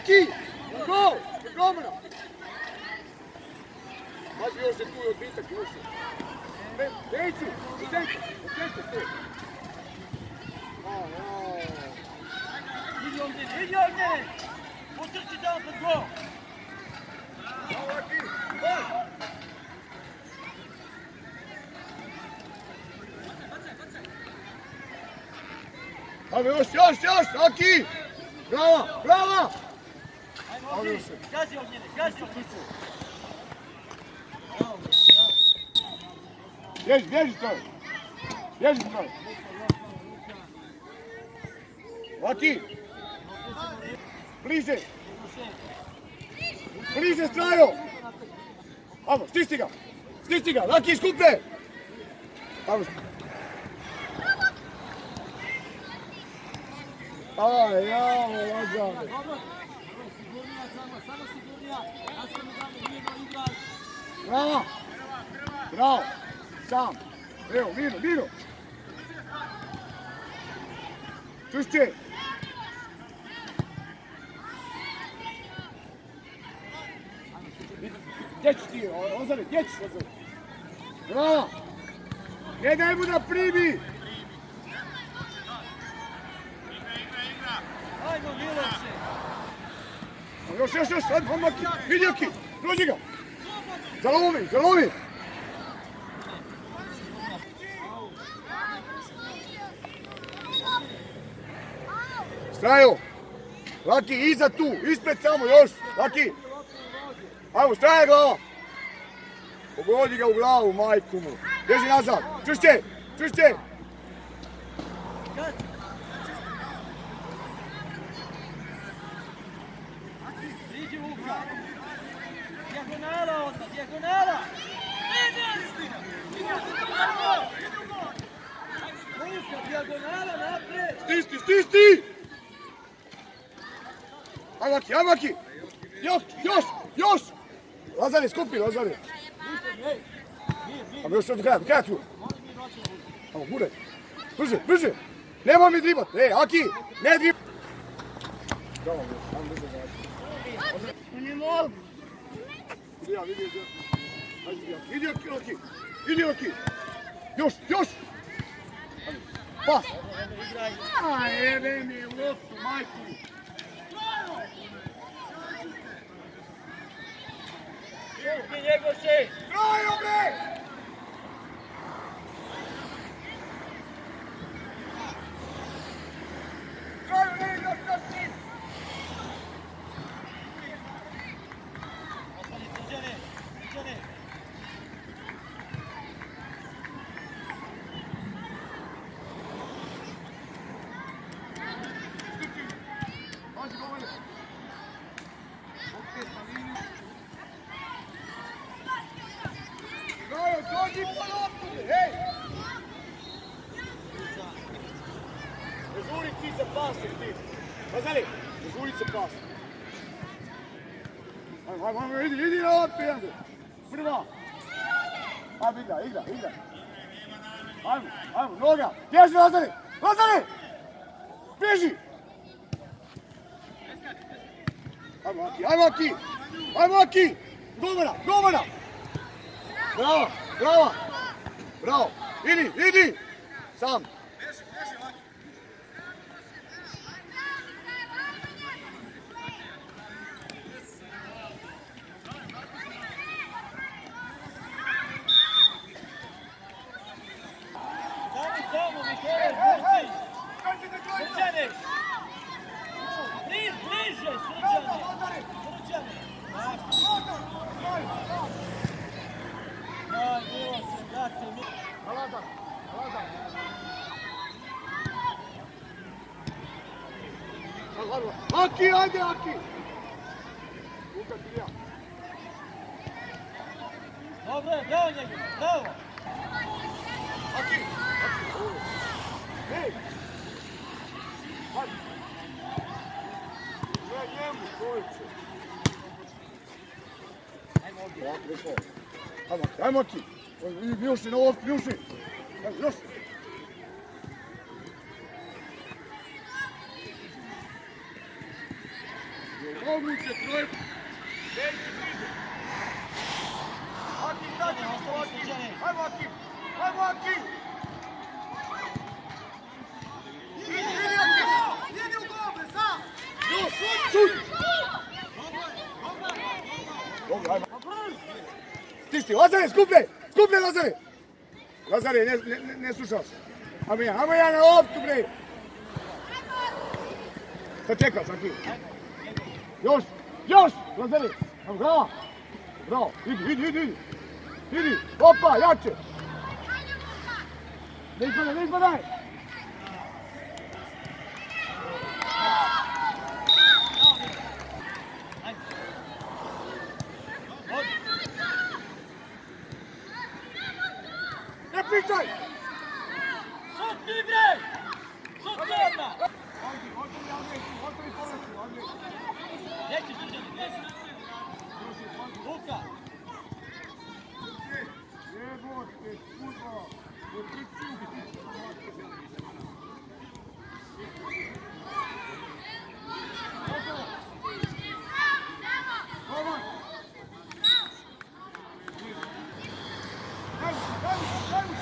Aqui! Gol! Gol, mano! Mas još je tu i odbitak, još je. Neću! U centar! U centar tu! Vidi ovdje! touchdown pro gol. Bola aqui, vai. Vai, meu senhor, senhor, aqui. Brava, brava. Olha isso. Gazi, Ognine, gazi, Beijo, beijo, Vitória. Beijo, Vitória. Bliže! Strajo! Ajmo, stisni ga! Stisni ga! Laki skupe! Ajmo! Aj, jao, igraj. Bravo! Bravo! Sam! Evo, Miro, Miro! Čušće! Gdje ćeš ti, Ozare, gdje? Bravo! Ne daj mu da primi! Ajmo Miloše! Još, još, još, sad, odmah, vidi Aki, prođi ga! Zalomi, zalomi! Straju! Laki, iza tu, ispred samo, još! Laki! Ajmo, straje glava! Pogodi ga u glavu, majku mu! Bježi nazad! Čušće! Čušće! Dijagonala dijagonala! Luka, dijagonala napred! Stisni, stisni! Ajmo Aki, ajmo Aki! Još, još, još! Lazare, skupi, Lazare! Ajmo još od kraja, do kraja tu! Ajmo, guraj! Brže, brže! Nemoj mi dribat! E, Aki, ne dribat! Ne mogu. Idi idi Aki, idi Aki! Idi Aki! Još, još! Pas! A, jebe mi loptu, majku! Quem é você? Troia, homem! Ajmo, igra, igra, igra! Ajmo, ajmo, noga! Bježi, Lazare! Lazare! Bježi! Ajmo, Aki, ajmo, Aki! Ajmo, Aki! Govora, govora! Bravo, bravo! Bravo! Idi, idi! Sam! Aki, ajde, Aki! Luka, ti. Dobro bravo njega, bravo! Aki, Aki. Ej! Hajde! Ne njemu, čovječe! Ajmo ovdje. Ajmo, ajmo na ovog, pljuši! Ajmo, pljuši! Пробуйте, тройку. Аким, дайте ему Аким. Айва, Аким. Айва, Аким. Tisti, Lazare, skuplje! Skuplje, Lazare! Lazare, ne, ne, ne slušaš. Ajmo ja, ajmo ja na loptu, bre! Sačekao sam ti. Ajmo. Jos! Jos! još, Kom ga. Bro, bravo, idi, idi, idi, idi, opa, jače. Ne ispadaj, ne ispadaj. Ne pitaj! Sot libre! Sot jedna! Hajde, hajde! Luka! Jebote, kurva! Ne pričaj! Roman! Daj mu, daj mu, daj mu!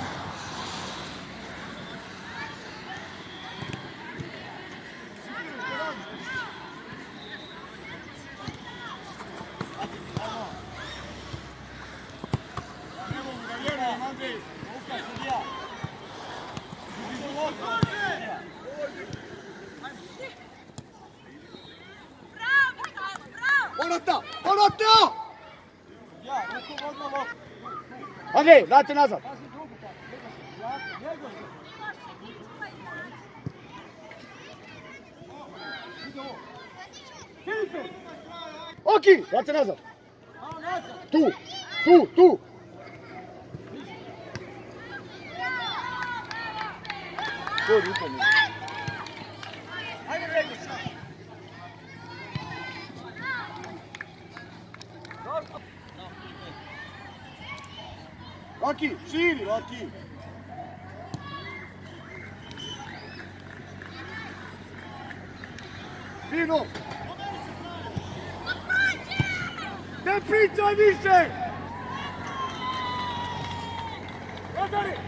Ne mogu da vjerujem, Andrej! Luka, sudija! Idemo loptu, sudija! Orata! Orata! Ja, ruku odmah loptu. Andrej, vrati nazad! Pazi drugu tako, njega se, jako, njega se. Oki, vrati nazad! Nazad. Tu, tu, tu! To je Aqui, tire, aqui. Vino. Depinta, Vicente! Rosário!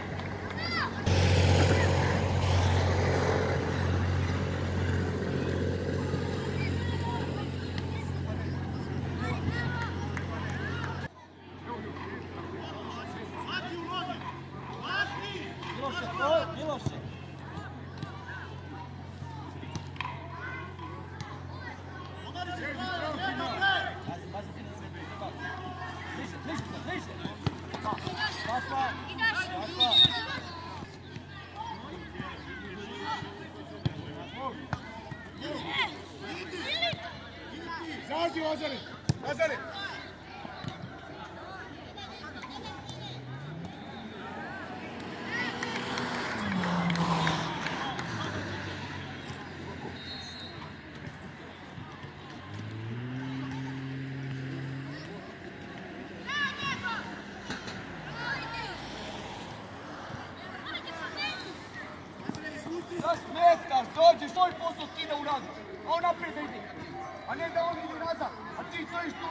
não Ona ainda Anedão de Nasa. Aqui estou, estou.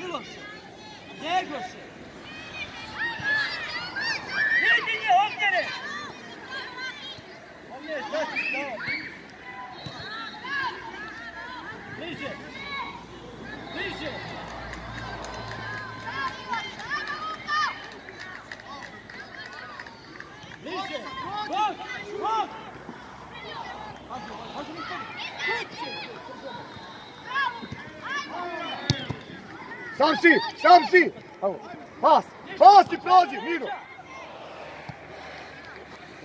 Bilo se. Nego se. Vidi nje, ovdje ne. Ovdje je sve si stao. Bliže. Bliže. Bliže. Bok, bok. Hadi, hadi. Hadi, hadi. Sam si, sam si. Evo, pas, pas i prođi, Miro.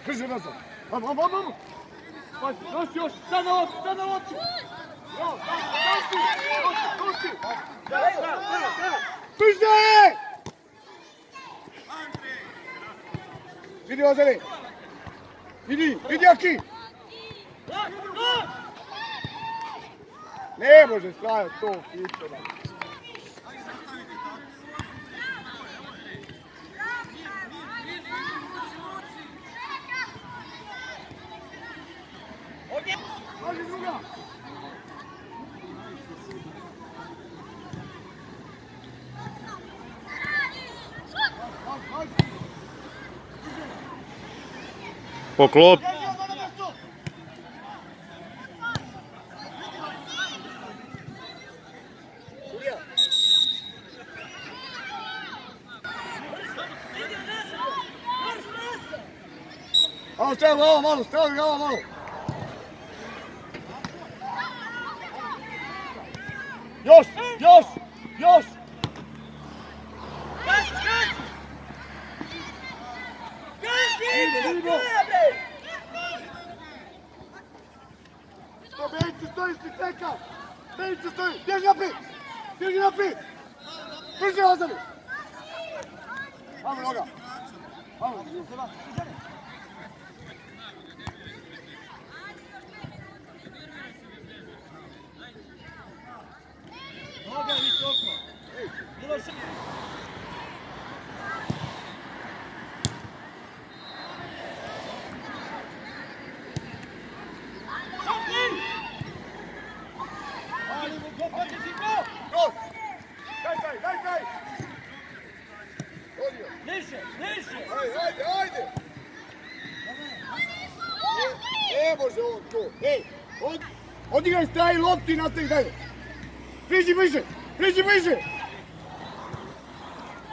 Drži nazad. Vamo, vamo, vamo. Pazi, nosi još, sad na loptu, sad na loptu. Bravo! Vidi Ozeli. Vidi, vidi Aki. Ne može staviti to fiče. Poklop. Ovo strelu, ovo malo, strelu ga ovo Niže, niže! Ajde, ajde, ajde. Ne, ne može on to. Ej, od, odigraj straj lopti i nastavi dalje. Priđi bliže, priđi bliže.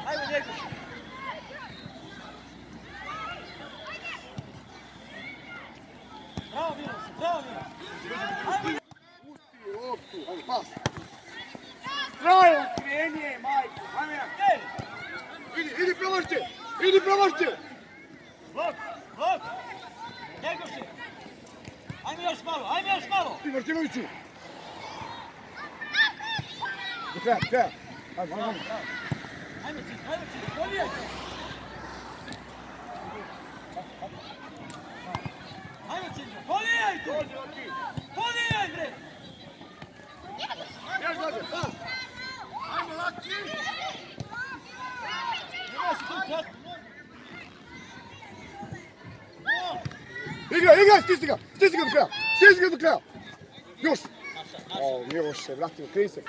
Ajmo, Djeko! Bravo, Miloš, bravo, Miloš! Pusti loptu, ajde, pas. Straj okrenje, majko. Ajme, ja. Иди, иди, приложите! Иди, приложите! Блок! Блок! Gel Gürsin. Aynı yarış malı, aynı yarış malı. Martin Oyçu. Dikkat, dikkat. Hadi, hadi. Hadi, hadi. Hadi, hadi. Hadi, hadi. Hadi, hadi. Stisni ga, stisni ga do kraja, stisni ga do kraja. Još. O, Miloše, vratimo, krij se.